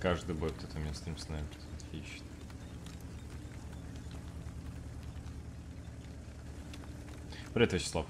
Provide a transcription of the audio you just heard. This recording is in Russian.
Каждый бой кто-то меня стрим снайпер ищет. Привет, Вячеслав.